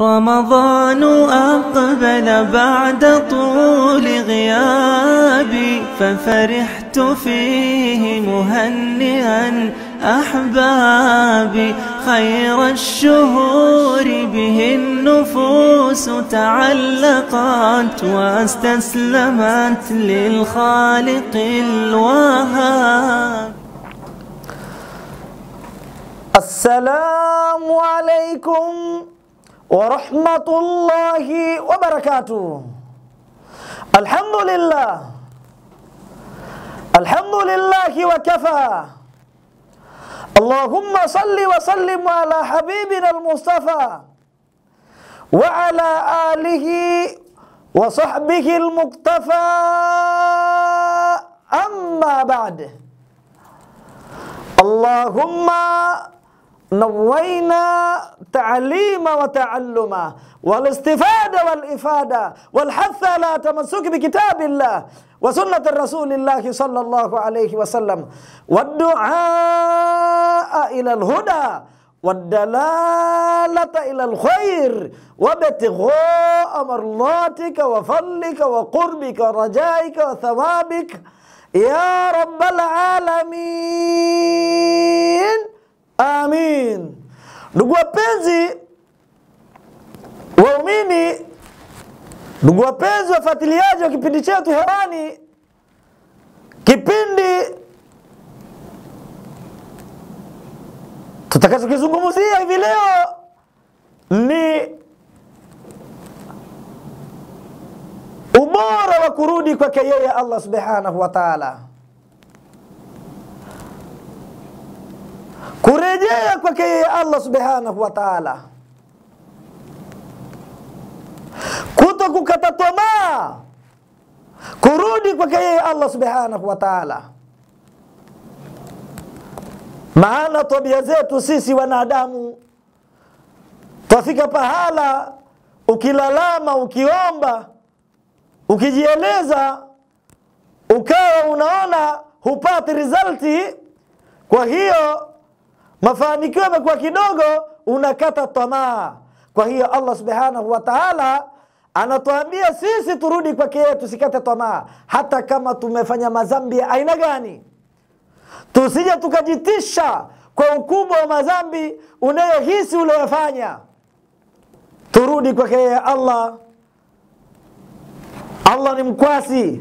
رمضان أقبل بعد طول غيابي ففرحت فيه مهنئا أحبابي. خير الشهور به النفوس تعلقت واستسلمت للخالق الوهاب. السلام عليكم ورحمة الله وبركاته. الحمد لله الحمد لله وكفى. اللهم صل وسلم على حبيبنا المصطفى وعلى آله وصحبه المقتفى. أما بعد. اللهم نوينا تعليم وتعلما والاستفادة والإفادة والحث على تمسك بكتاب الله وسنة الرسول الله صلى الله عليه وسلم والدعاء إلى الهدى والدلالة إلى الخير وابتغاء مرضاتك وفضلك وقربك ورجائك وثوابك. يا رب العالمين. Amin. Ndugu wapenzi waumini, ndugu wapenzi wafuatiliaji wa kipindi chetu hewani, kipindi tutakachokizungumzia hivi leo ni ubora wa kurudi kwake yeye Allah subhanahu wa ta'ala. Kurejea kwake yeye Allah subhanahu wa ta'ala, kuto kukata tamaa, kurudi kwake yeye Allah subhanahu wa ta'ala. Maana tabia zetu sisi wanadamu twafika pahala, ukilalama, ukiomba, ukijieleza, ukawa unaona hupati rizalti. kwa hiyo mafanikio yamekuwa kidogo, unakata tamaa. Kwa hiyo Allah subhanahu wa ta'ala anatuambia sisi turudi kwake yeye, tusikate tamaa, hata kama tumefanya madhambi ya aina gani. Tusije tukajitisha kwa ukubwa wa madhambi unayohisi uliyofanya. Turudi kwake yeye Allah. Allah ni mkwasi,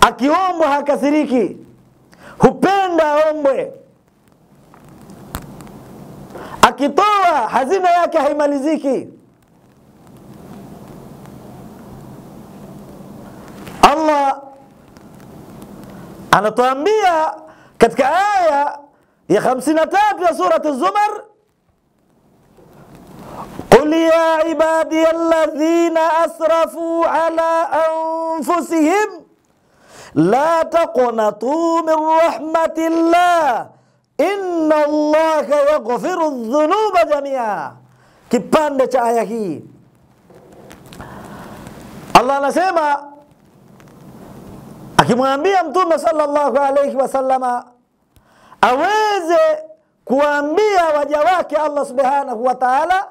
akiombwa hakasiriki, hupenda aombwe akitoa hazina yake haimaliziki. Allah anatuambia katika aya ya 53 ya surati Zumar, qul ya ibadiya alladhina asrafu ala anfusihim la taqnatu min rahmatillah inna allaha yaghfiru dhunuba jamia. Kipande cha aya hii Allah anasema akimwambia Mtume sallallahu alayhi wasallama aweze kuwaambia waja wake, Allah subhanahu wa ta'ala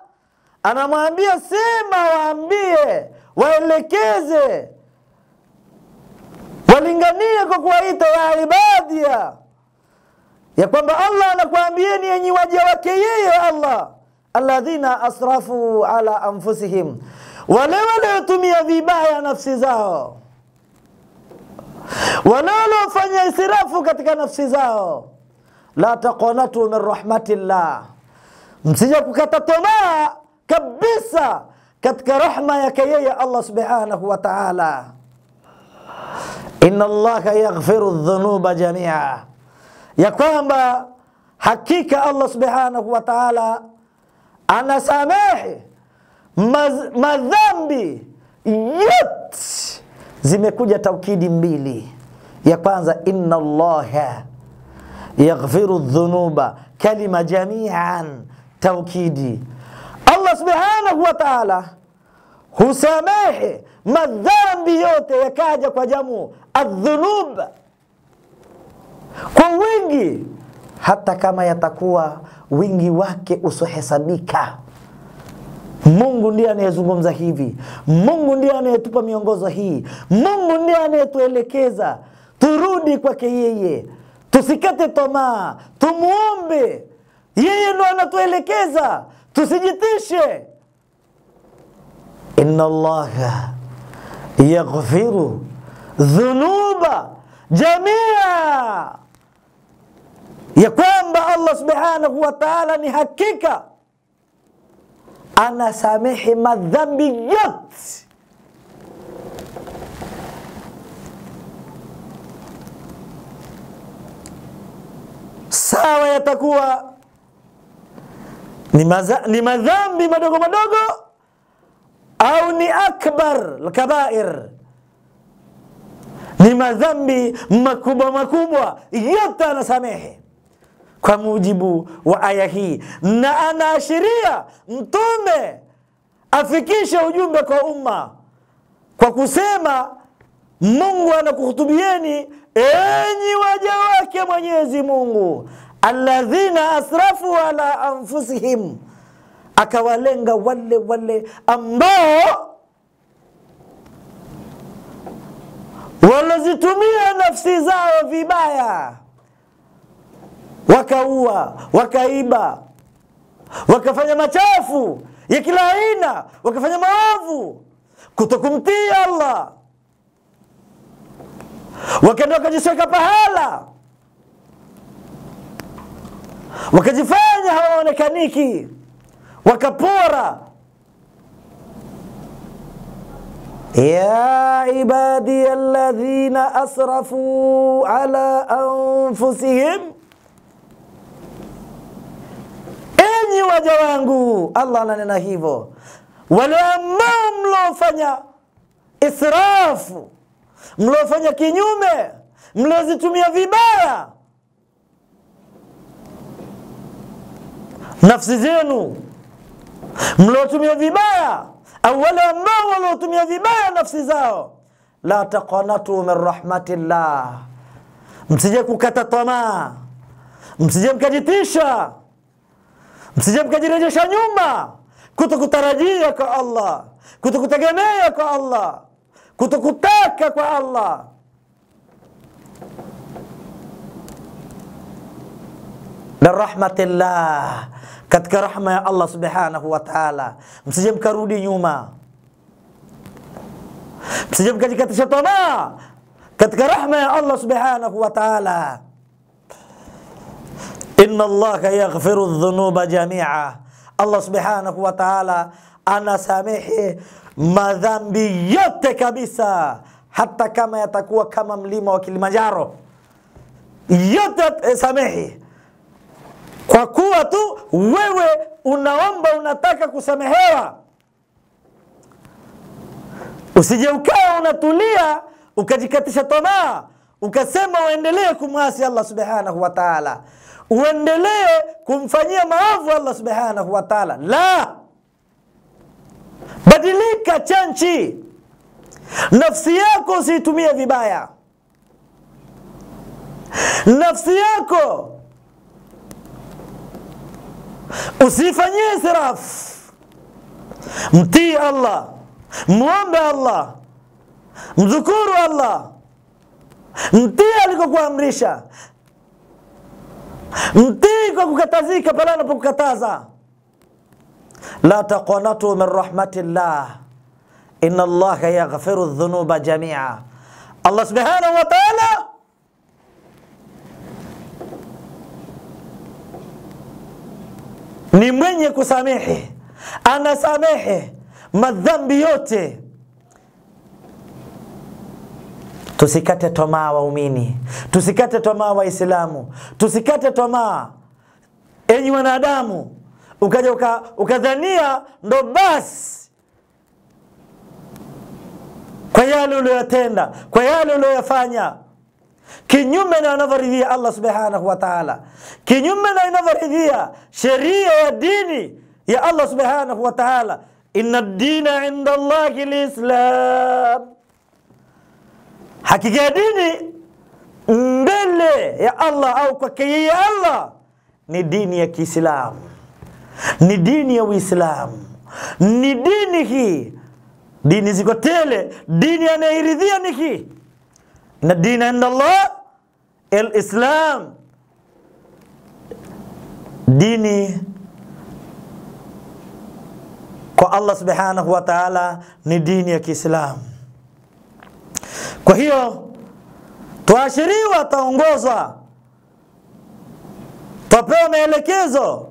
anamwambia sema, waambie, waelekeze, walinganie kwa kuwaita ya ibadia ya kwamba Allah anakuambieni enyi waja wake yeye Allah, alladhina asrafu ala anfusihim, wale waliotumia vibaya nafsi zao, wale waliofanya israfu katika nafsi zao. La taqnatu min rahmatillah, msije kukata tamaa kabisa katika rahma yake yeye Allah subhanahu wa ta'ala. Inna Allaha yaghfiru dhunuba jamia ya kwamba hakika Allah subhanahu wa ta'ala anasamehe madhambi yote. Zimekuja taukidi mbili, ya kwanza inna Allaha yaghfiru dhunuba, kalima jamian, taukidi. Allah subhanahu wa ta'ala husamehe madhambi yote, yakaja kwa jamu adhunub kwa wingi, hata kama yatakuwa wingi wake usohesabika Mungu ndiye anayezungumza hivi, Mungu ndiye anayetupa miongozo hii, Mungu ndiye anayetuelekeza. Turudi kwake yeye, tusikate tamaa, tumuombe. Yeye, ndo anatuelekeza, tusijitishe. inna Allaha yaghfiru dhunuba jamia, ya kwamba Allah subhanahu wa ta'ala ni hakika. Anasamehe madhambi yote. Sawa, yatakuwa. Ni, ni madhambi madogo madogo au ni akbar alkabair, ni madhambi makubwa makubwa, yote anasamehe kwa mujibu wa aya hii, na anaashiria mtume afikishe ujumbe kwa umma kwa kusema, Mungu anakuhutubieni enyi waja wake Mwenyezi Mungu, alladhina asrafu ala anfusihim, akawalenga wale wale ambao walozitumia nafsi zao vibaya wakaua, wakaiba, wakafanya machafu ya kila aina, wakafanya maovu, kutokumtii Allah, wakaenda wakajisweka pahala, wakajifanya hawaonekaniki, wakapora. ya ibadi alladhina asrafu ala anfusihim Enyi waja wangu, Allah ananena hivyo, wale ambao mlofanya israfu, mlofanya kinyume, mliozitumia vibaya nafsi zenu, mliotumia vibaya, au wale ambao waliotumia vibaya nafsi zao, la taqanatu min rahmatillah, msije kukata tamaa, msije mkajitisha msije mkajirejesha nyuma, kutokutarajia kwa Allah, kutokutegemea kwa Allah, kutokutaka kwa Allah. na rahmatillah, katika rahma ya Allah subhanahu wa ta'ala, msije mkarudi nyuma, msije mkajikatisha tamaa katika rahma ya Allah subhanahu wa ta'ala. Inna Allaha yaghfiru dhunuba jamia, Allah subhanahu wa ta'ala anasamehe madhambi yote kabisa, hata kama yatakuwa kama mlima wa Kilimanjaro, yote samehi, kwa kuwa tu wewe unaomba, unataka kusamehewa. Usije ukawa unatulia ukajikatisha tamaa ukasema uendelee kumwasi Allah subhanahu wa ta'ala uendelee kumfanyia maovu Allah subhanahu wa ta'ala. La, badilika chanchi, nafsi yako usiitumie vibaya, nafsi yako usifanyie israf. Mtii Allah, muombe Allah, mzukuru Allah, mtii alikokuamrisha mtii kwa kukatazika pale anapokukataza. la taqanatu min rahmatillah inna Allaha yaghfiru dhunuba jamia. Allah subhanahu wa ta'ala ni mwenye kusamehe, anasamehe madhambi yote. Tusikate tamaa waumini, tusikate tamaa Waislamu, tusikate tamaa. Enyi wanadamu, ukaja uka, ukadhania ndo basi. Kwa yale uliyotenda, kwa yale uliyoyafanya. Kinyume na anavyoridhia Allah subhanahu wa ta'ala, kinyume na inavyoridhia sheria ya dini ya Allah subhanahu wa ta'ala. inna dina inda Allahi lislam Hakika ya dini mbele ya Allah au kwake yeye Allah ni dini ya Kiislamu, ni dini ya Uislamu. ni dini hii dini ziko tele dini anayeiridhia ni hii na dini inda Allah alislam dini kwa Allah subhanahu wa ta'ala ni dini ya Kiislamu. Kwa hiyo twaashiriwa, taongozwa, twapewa maelekezo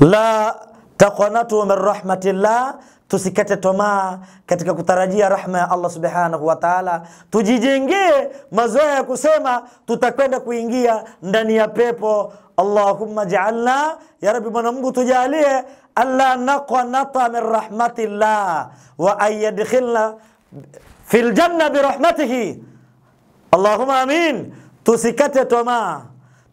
la taqanatu min rahmatillah, tusikate tamaa katika kutarajia rahma ya Allah subhanahu wa ta'ala. Tujijengee mazoea ya kusema tutakwenda kuingia ndani ya pepo. Allahumma ja'alna, ya Rabbi, Bwana Mungu tujalie alla naqanata min rahmatillah wa an yadkhilna fil janna bi rahmatihi. Allahumma amin. Tusikate tamaa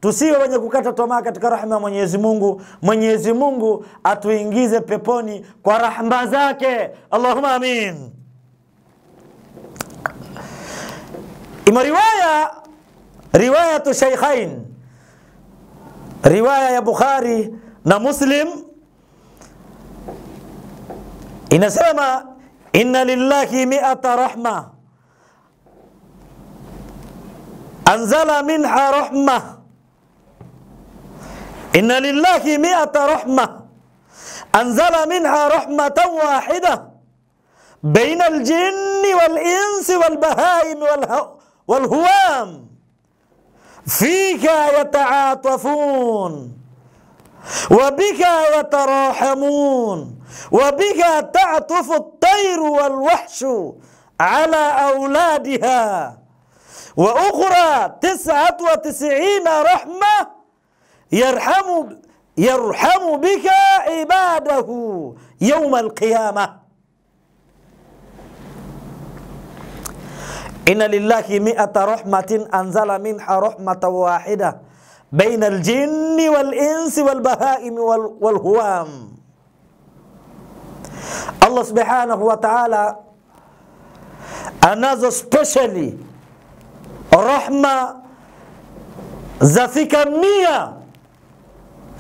tusiwe wenye kukata tamaa katika rahma ya Mwenyezi Mungu. Mwenyezi Mungu atuingize peponi kwa rahma zake, Allahumma amin. Ima riwaya riwayatu Shaykhain, riwaya ya Bukhari na Muslim inasema inna lillahi mi'ata rahma anzala minha rahma إن لله مئة رحمة. أنزل منها رحمة واحدة بين الجن والإنس والبهائم والهو والهوام. فيك يتعاطفون. وبك يتراحمون وبك تعطف الطير والوحش على أولادها. وأخرى تسعة وتسعين رحمة يرحم يرحم بك عباده يوم القيامة. إن لله مئة رحمة أنزل منها رحمة واحدة. بين الجن والإنس والبهائم والهوام. الله سبحانه وتعالى أنازو سبيشالي رحمة زفكا مية.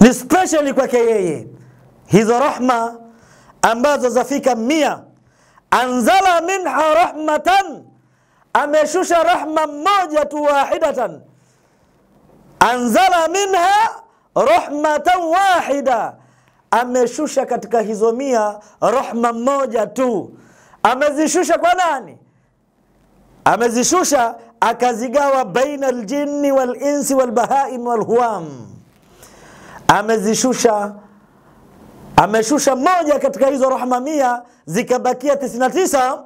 نسبيشالي كوكيي هي رحمة أنبازو زفكا مية. أنزل منها رحمة. أمشوش رحمة موجة واحدة anzala minha rahmatan wahida. Ameshusha katika hizo mia rahma moja tu. Amezishusha kwa nani? Amezishusha akazigawa baina aljinni walinsi walbahaim walhuwam, amezishusha ameshusha moja katika hizo rahma mia zikabakia 99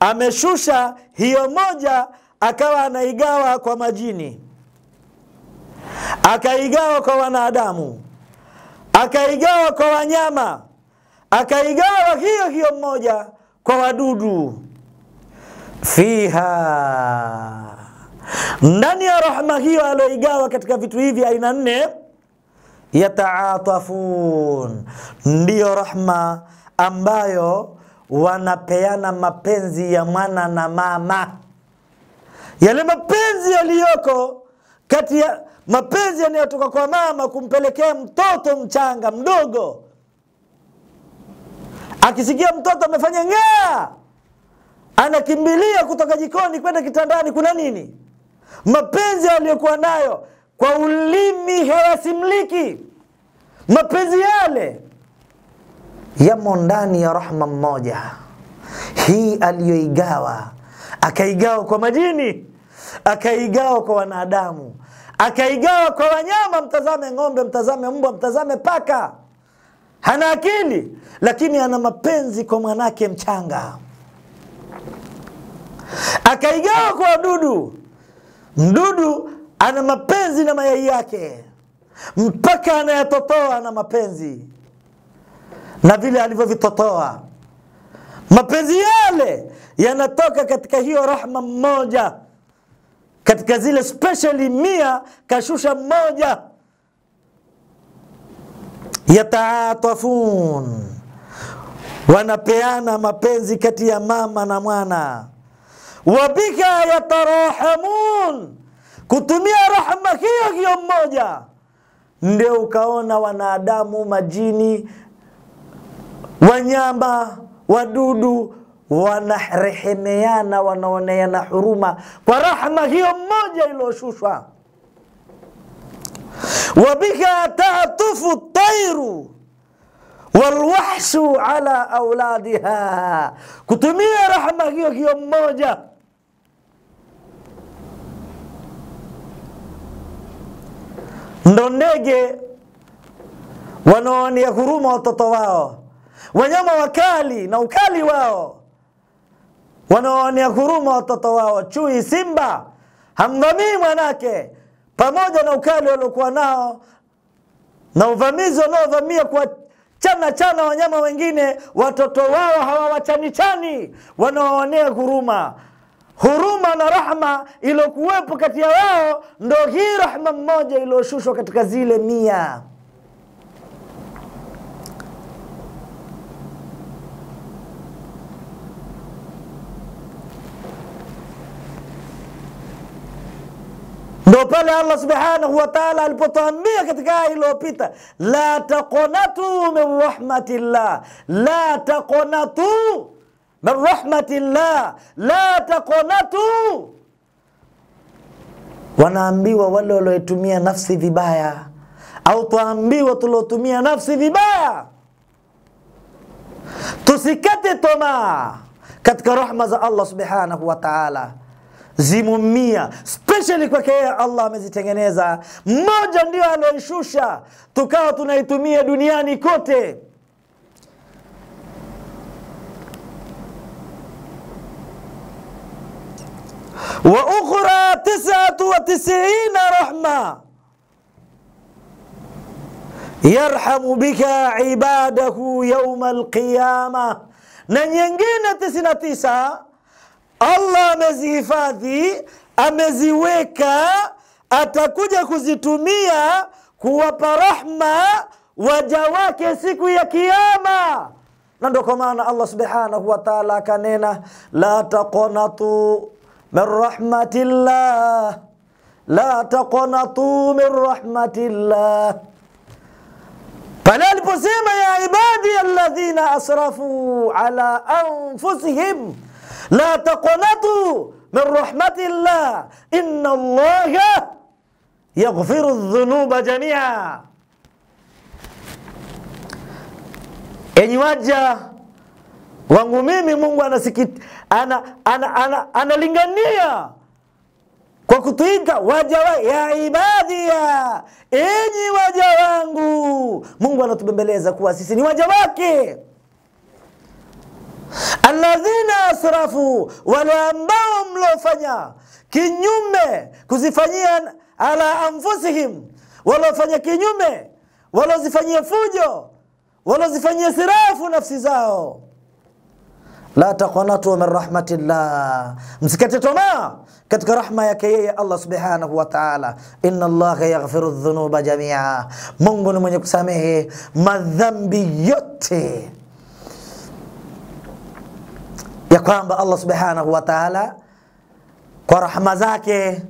ameshusha hiyo moja akawa anaigawa kwa majini akaigawa kwa wanadamu. Akaigawa kwa wanyama. Akaigawa hiyo hiyo mmoja kwa wadudu. Fiha. Ndani ya rahma hiyo aliyoigawa katika vitu hivi aina nne yataatafun. Ndiyo rahma ambayo wanapeana mapenzi ya mwana na mama. Yale mapenzi yaliyoko kati ya mapenzi yanayotoka kwa mama kumpelekea mtoto mchanga mdogo. Akisikia mtoto amefanya ng'aa anakimbilia kutoka jikoni kwenda kitandani kuna nini? Mapenzi aliyokuwa nayo kwa ulimi hayasimliki mapenzi yale yamo ndani ya rahma mmoja. Hii aliyoigawa akaigawa kwa majini akaigawa kwa wanadamu akaigawa kwa wanyama mtazame ng'ombe mtazame mbwa mtazame paka. Hana akili lakini ana mapenzi kwa mwanake mchanga. Akaigawa kwa wadudu mdudu ana mapenzi na mayai yake. Mpaka anayatotoa na mapenzi. Na vile alivyovitotoa. Mapenzi yale yanatoka katika hiyo rahma mmoja katika zile specially mia kashusha mmoja. Yataatafun. Wanapeana mapenzi kati ya mama na mwana. Wabika yatarahamun. Kutumia rahma hiyo hiyo mmoja. Ndio ukaona wanadamu majini wanyama, wadudu wanarehemeana, wanaoneana huruma kwa rahma hiyo mmoja iliyoshushwa. wabika tatufu tairu walwahshu ala auladiha, kutumia rahma hiyo hiyo mmoja ndo ndege wanaoonea huruma watoto wao, wanyama wakali na ukali wao wanaoonea huruma watoto wao. Chui, simba hamvamii mwanake, pamoja na ukali waliokuwa nao na uvamizi wanaovamia kwa chana chana wanyama wengine, watoto wao hawawachanichani, wanaoonea huruma. Huruma na rahma iliyokuwepo kati ya wao ndo hii rahma mmoja iliyoshushwa katika zile mia. Ndo pale Allah subhanahu wa ta'ala alipotuambia katika aya iliyopita, la taqnatu min rahmatillah, la taqnatu min rahmatillah, la taqnatu. Wanaambiwa wale walioitumia nafsi vibaya, au twaambiwa tuliotumia nafsi vibaya, tusikate tamaa katika rahma za Allah subhanahu wa ta'ala zimo mia specially kwake yeye Allah amezitengeneza. Mmoja ndio alioishusha, tukawa tunaitumia duniani kote. wa ukhra tisatu wa tisina rahma yarhamu bika ibadahu yauma alqiyama, na nyingine tisini na tisa Allah amezihifadhi, ameziweka, atakuja kuzitumia kuwapa rahma waja wake siku ya kiama Na ndo kwa maana Allah subhanahu wa ta'ala akanena, la taqnatu min rahmatillah, la taqnatu min rahmatillah. Pale aliposema ya ibadi alladhina asrafu ala anfusihim la taqnatu min rahmatillah inna allaha yaghfiru dhunuba jamia. Enyi waja wangu mimi, Mungu anasikit, ana, ana, ana, analingania kwa kutuita waja wa ya ibadiya, enyi waja wangu. Mungu anatubembeleza kuwa sisi ni waja wake alladhina asrafu, wale ambao mliofanya kinyume, kuzifanyia ala anfusihim, waliofanya kinyume, waliozifanyia fujo, waliozifanyia sirafu nafsi zao. La taqanatu min rahmatillah, msikate tamaa katika rahma yake yeye Allah subhanahu wa ta'ala. Inna Allaha yaghfiru dhunuba jamia, Mungu ni mwenye kusamehe madhambi yote ya kwamba Allah subhanahu wa ta'ala kwa rahma zake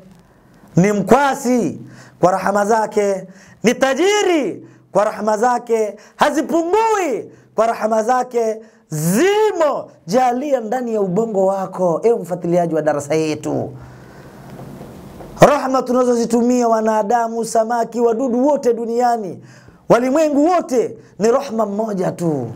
ni mkwasi, kwa rahma zake ni tajiri, kwa rahma zake hazipungui, kwa rahma zake zimo. Jalia ndani ya ubongo wako, ewe mfuatiliaji wa darasa yetu, rahma tunazozitumia wanadamu, samaki, wadudu wote duniani, walimwengu wote, ni rahma mmoja tu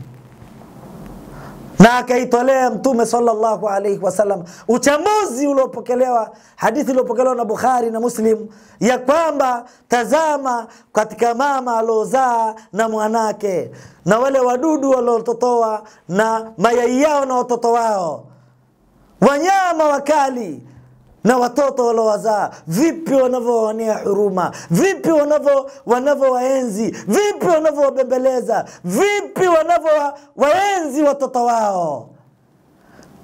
na akaitolea Mtume sallallahu alaihi wasallam uchambuzi uliopokelewa, hadithi iliyopokelewa na Bukhari na Muslim ya kwamba tazama, katika mama aliozaa na mwanake na wale wadudu waliototoa na mayai yao na watoto wao, wanyama wakali na watoto waliowazaa, vipi wanavyowaonea huruma, vipi wanavyo wanavyowaenzi, vipi wanavyowabembeleza, vipi wanavyowaenzi watoto wao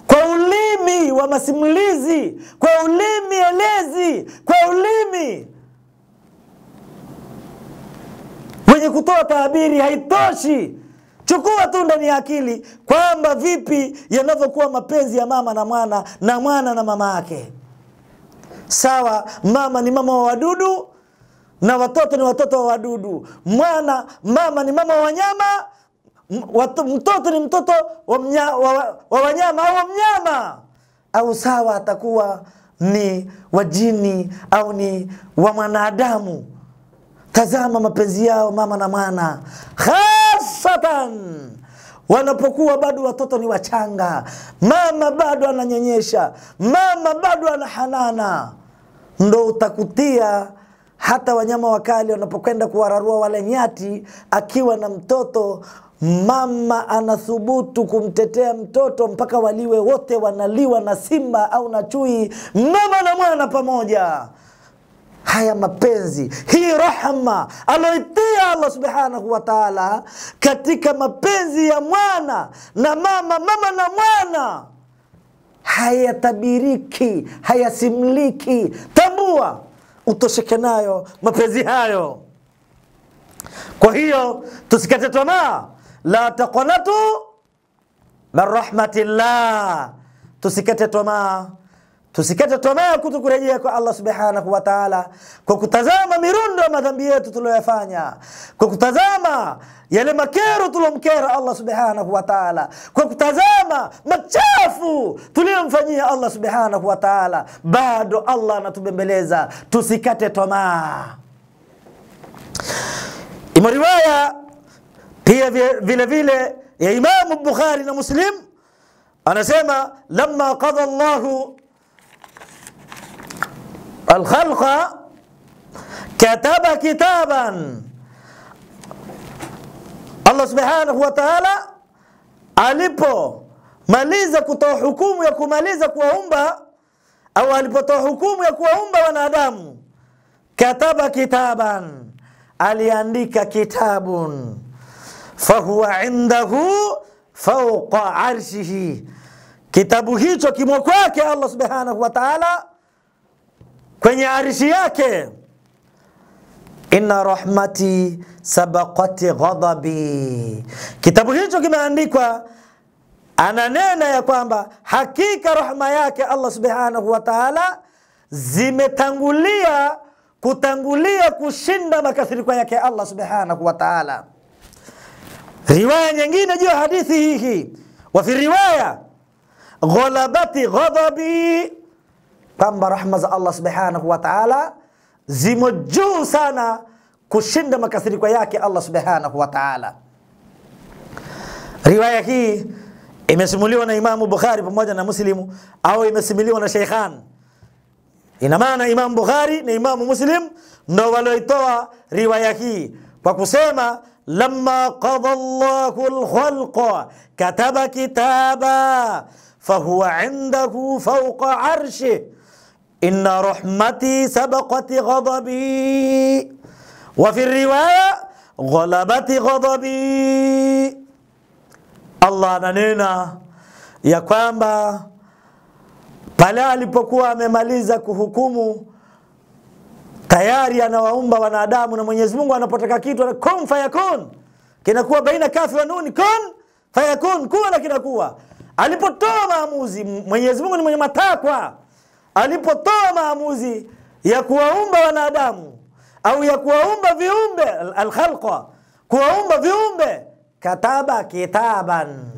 kwa ulimi wa masimulizi, kwa ulimi elezi, kwa ulimi wenye kutoa taabiri. Haitoshi, chukua tu ndani ya akili kwamba vipi yanavyokuwa mapenzi ya mama na mwana na mwana na mama yake. Sawa, mama ni mama wa wadudu na watoto ni watoto wa wadudu. Mwana, mama ni mama wa wanyama, mtoto ni mtoto wa, mnya, wa, wa wanyama au wa mnyama. Au sawa atakuwa ni wajini au ni wa mwanadamu. Tazama mapenzi yao mama na mwana. Hasatan wanapokuwa bado watoto ni wachanga. Mama bado ananyonyesha. Mama bado ana hanana ndo utakutia hata wanyama wakali wanapokwenda kuwararua wale nyati akiwa na mtoto. Mama anathubutu kumtetea mtoto mpaka waliwe wote wanaliwa na simba au na chui. Mama na mwana pamoja haya mapenzi hii rahma aloitia allah subhanahu wa taala katika mapenzi ya mwana na mama mama na mwana hayatabiriki hayasimliki. Tambua utosheke nayo mapenzi hayo. Kwa hiyo tusikate tamaa. La taqanatu min rahmatillah. Tusikate tamaa tusikate tamaa kuto kurejea kwa Allah subhanahu wa ta'ala kwa kutazama mirundo ya madhambi yetu tuliyoyafanya kwa kutazama yale makero tulomkera Allah subhanahu wa ta'ala kwa kutazama machafu tuliyomfanyia Allah subhanahu wa ta'ala. Bado Allah anatubembeleza. Tusikate tamaa. Imo riwaya pia vile vile ya Imamu Bukhari na Muslim anasema lamma qada Allahu alkhalqa kataba kitaban Allah subhanahu wa ta'ala alipomaliza kutoa hukumu ya kumaliza kuwaumba au alipotoa hukumu ya kuwaumba wanadamu kataba kitaban aliandika kitabun fahuwa indahu fauqa arshihi kitabu hicho kimo kwake Allah subhanahu wa ta'ala kwenye arshi yake inna rahmati sabaqati ghadabi. Kitabu hicho kimeandikwa ananena ya kwamba hakika rahma yake Allah subhanahu wa ta'ala zimetangulia kutangulia kushinda makasiriko yake Allah subhanahu wa ta'ala. Riwaya nyingine juu ya hadithi hii wa fi riwaya ghalabati ghadabi kwamba rahma za Allah subhanahu wa ta'ala zimo juu sana kushinda makasiriko yake Allah subhanahu wa ta'ala. Riwaya hii imesimuliwa na Imamu Bukhari pamoja na Muslimu au imesimuliwa na Sheikhan ina maana Imamu Bukhari na Imamu Muslim ndo walioitoa riwaya hii kwa kusema lamma qada Allahu al-khalqa kataba kitaba fahuwa indahu fawqa arshih inna rahmati sabaqati ghadabi. Wa fi riwaya ghalabati ghadabi. Allah ananena ya kwamba pale alipokuwa amemaliza kuhukumu tayari anawaumba wanadamu na Mwenyezi Mungu anapotaka kitu kun fayakun. Kinakuwa baina kafi wa nuni kun fayakun kuwa na kinakuwa. Alipotoa maamuzi Mwenyezi Mungu ni mwenye matakwa alipotoa maamuzi ya kuwaumba wanadamu au ya kuwaumba viumbe alkhalqa kuwaumba viumbe kataba kitaban.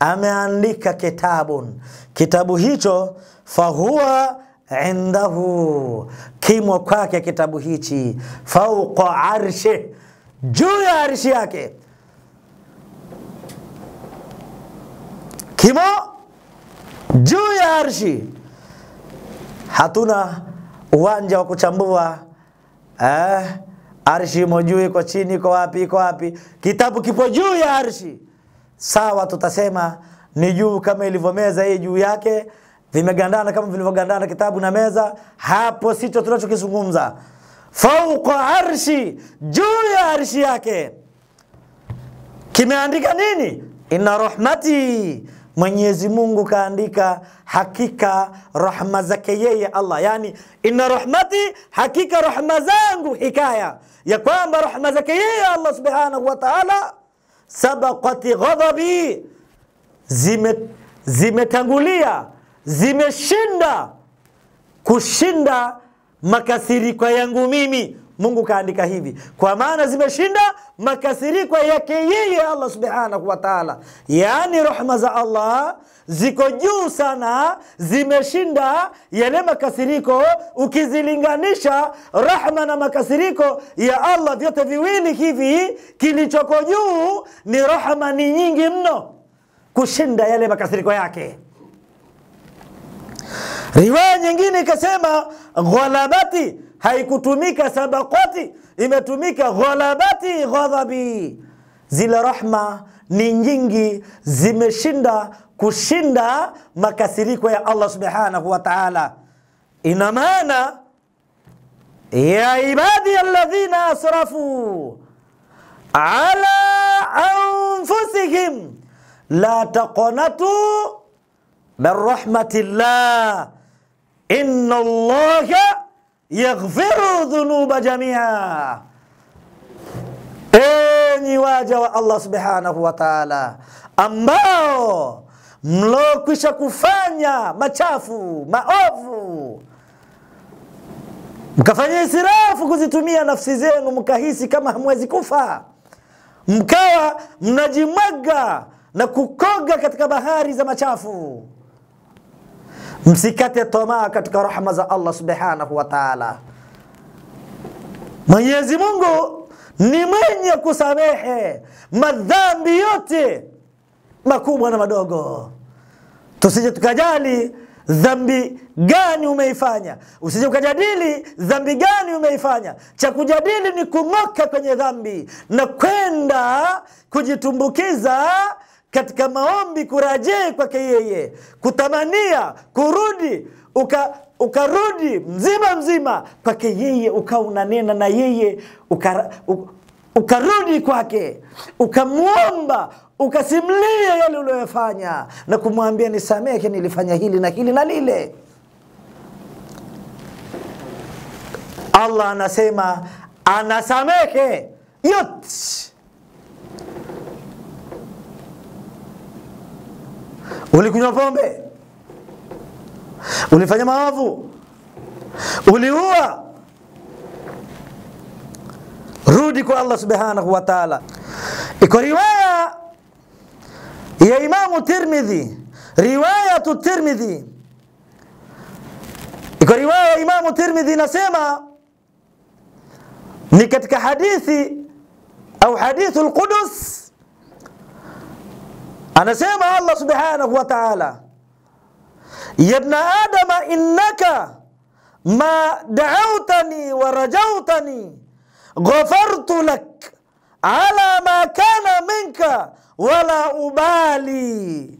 Ameandika kitabun. Kitabu hicho fahuwa indahu. Kimo kwake kitabu hichi fauqa arshi juu ya arshi yake. Kimo juu ya arshi hatuna uwanja wa kuchambua. Eh, arshi imo juu iko chini iko wapi iko wapi? Kitabu kipo juu ya arshi. Sawa tutasema ni juu kama ilivyo meza hii juu yake. Vimegandana kama vilivyogandana kitabu na meza. Hapo sicho tunachokizungumza. Fauqa arshi juu ya arshi yake. Kimeandika nini? Inna rahmati Mwenyezi Mungu kaandika hakika rahma zake yeye Allah, yani inna rahmati, hakika rahma zangu, hikaya. Ya kwamba rahma zake yeye Allah subhanahu wa ta'ala, sabaqati ghadabi, zime zimetangulia zimeshinda kushinda makasiriko yangu mimi Mungu kaandika hivi, kwa maana zimeshinda makasiriko yake yeye Allah subhanahu wa taala. Yaani rahma za Allah ziko juu sana, zimeshinda yale makasiriko. Ukizilinganisha rahma na makasiriko ya Allah, vyote viwili hivi, kilichoko juu ni rahma, ni nyingi mno kushinda yale makasiriko yake. Riwaya nyingine ikasema ghalabati, haikutumika sabakati, imetumika ghalabati ghadhabi. Zile rahma ni nyingi, zimeshinda kushinda makasiriko ya Allah subhanahu wa ta'ala. Ina maana ya ibadi alladhina asrafu ala anfusihim la taqnatu min rahmatillah inna allaha yaghfiru dhunuba jamia. Enyi waja wa Allah subhanahu wa ta'ala, ambao mlokwisha kufanya machafu maovu, mkafanya israfu kuzitumia nafsi zenu, mkahisi kama hamwezi kufa, mkawa mnajimwaga na kukoga katika bahari za machafu msikate tamaa katika rahma za Allah subhanahu wa ta'ala. Mwenyezi Mungu ni mwenye kusamehe madhambi yote makubwa na madogo. Tusije tukajali dhambi gani umeifanya, usije ukajadili dhambi gani umeifanya. Cha kujadili ni kung'oka kwenye dhambi na kwenda kujitumbukiza katika maombi, kurajee kwake yeye, kutamania kurudi uka, ukarudi mzima mzima kwake yeye, ukawa unanena na yeye uka, u, ukarudi kwake ukamwomba ukasimlia yale uliyofanya na kumwambia nisamehe, nilifanya hili na hili na lile. Allah anasema anasamehe yote. Ulikunywa pombe, ulifanya maovu, uliua, rudi kwa Allah subhanahu wa ta'ala. Iko riwaya ya Imamu Tirmidhi, riwayatu Tirmidhi, iko riwaya ya Imamu Tirmidhi inasema ni katika hadithi au hadithu al-Qudus أنا سيما الله سبحانه وتعالى. يا ابن آدم إنك ما دعوتني ورجوتني غفرت لك على ما كان منك ولا أبالي.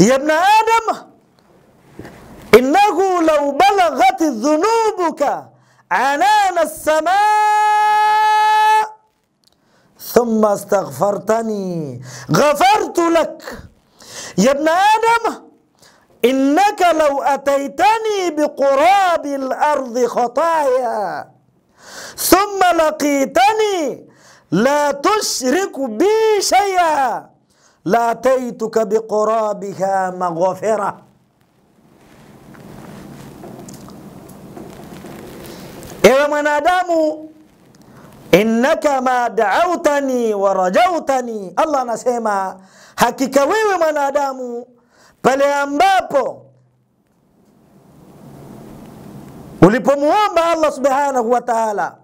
يا ابن آدم إنه لو بلغت ذنوبك عنان السماء ثم استغفرتني. غفرت لك. يا ابن آدم إنك لو أتيتني بقراب الأرض خطايا ثم لقيتني لا تشرك بي شيئا لأتيتك بقرابها مغفرة. ewe mwanadamu innaka ma da'autani wa rajautani, Allah anasema hakika wewe mwanadamu, pale ambapo ulipomuomba Allah subhanahu wa ta'ala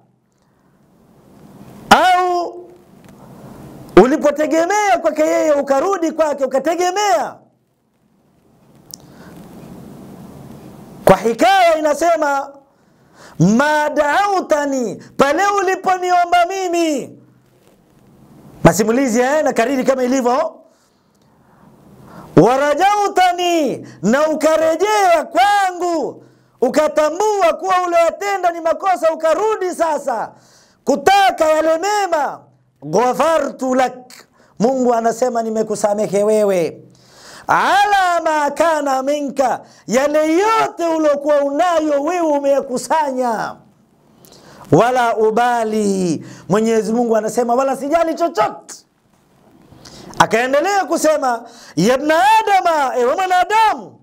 au ulipotegemea kwake yeye ukarudi kwake ukategemea. Kwa hikaya inasema ma daautani, pale uliponiomba mimi. Masimulizi haya na kariri kama ilivyo, warajautani, na ukarejea kwangu, ukatambua kuwa uliotenda ni makosa, ukarudi sasa kutaka yale mema. Ghafartu lak, Mungu anasema nimekusamehe wewe ala ma kana minka, yale yote uliokuwa unayo wewe umeyakusanya. Wala ubali, Mwenyezi Mungu anasema wala sijali chochote. Akaendelea kusema yabna adama, ewe mwanadamu,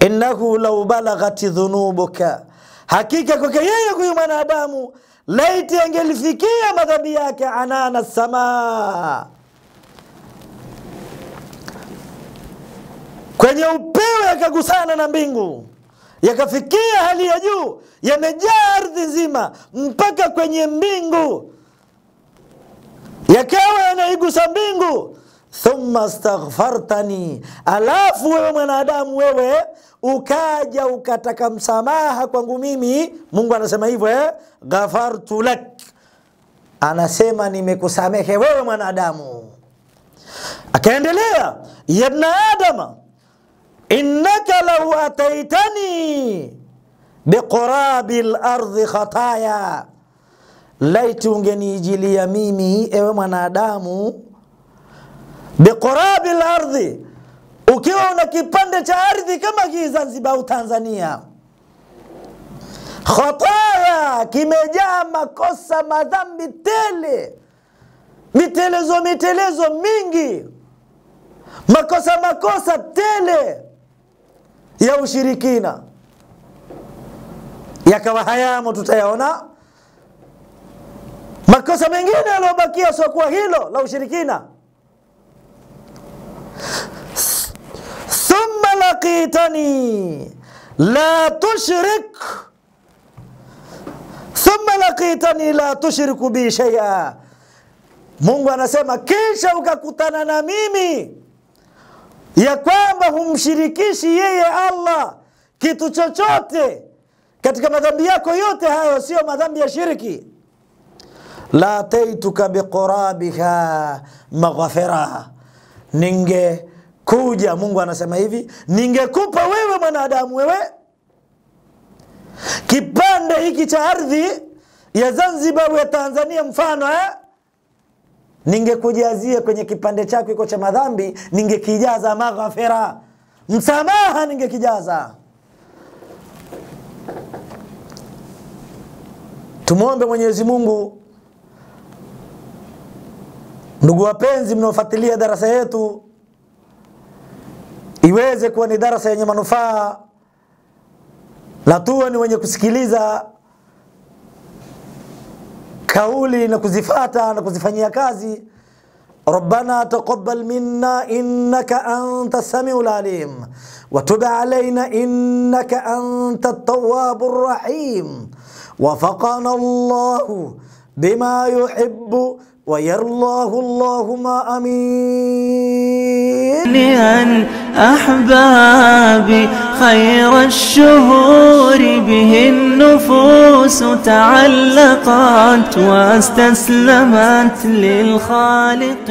innahu lau balaghati dhunubuka, hakika kwake yeye huyu mwanadamu laiti angelifikia madhambi yake anana samaa kwenye upeo yakagusana na mbingu yakafikia hali ya juu yamejaa ardhi nzima mpaka kwenye mbingu. Yakawa yanaigusa mbingu. Thumma staghfartani alafu wewe mwanadamu wewe ukaja ukataka msamaha kwangu mimi. Mungu anasema hivyo eh? ghafartu lak. Anasema nimekusamehe wewe mwanadamu. Akaendelea yabna adama innaka lau ataitani biqurabi lardhi khataya. Laiti ungeniijilia mimi ewe mwanadamu biqurabi lardhi ukiwa una kipande cha ardhi kama hii zanzibar au tanzania. Khataya kimejaa makosa madhambi tele mitelezo mitelezo mingi. Makosa makosa tele ya ushirikina. Yakawa hayamo tutayaona. Makosa mengine yaliyobakia siokuwa hilo la ushirikina. Thumma laqitani la tushrik. Thumma laqitani la tushriku bi shaia mungu anasema kisha ukakutana na mimi ya kwamba humshirikishi yeye allah kitu chochote katika madhambi yako yote hayo sio madhambi ya shiriki la taituka biqurabiha maghfira. Ningekuja mungu anasema hivi ningekupa wewe mwanadamu wewe. Kipande hiki cha ardhi ya zanzibar ya tanzania mfano eh? Ningekujazia kwenye kipande chako iko cha madhambi ningekijaza maghfira msamaha ningekijaza. Tumwombe mwenyezi mungu. Ndugu wapenzi mnaofuatilia darasa yetu iweze kuwa ni darasa yenye manufaa na tuwe ni wenye kusikiliza kauli na kuzifata na kuzifanyia kazi. ربنا تقبل منا إنك أنت السميع العليم وتب علينا إنك أنت التواب الرحيم وفقنا الله بما يحب ويرضاه اللهم أمين. لأن أحبابي خير الشهور به النفوس تعلقت واستسلمت للخالق.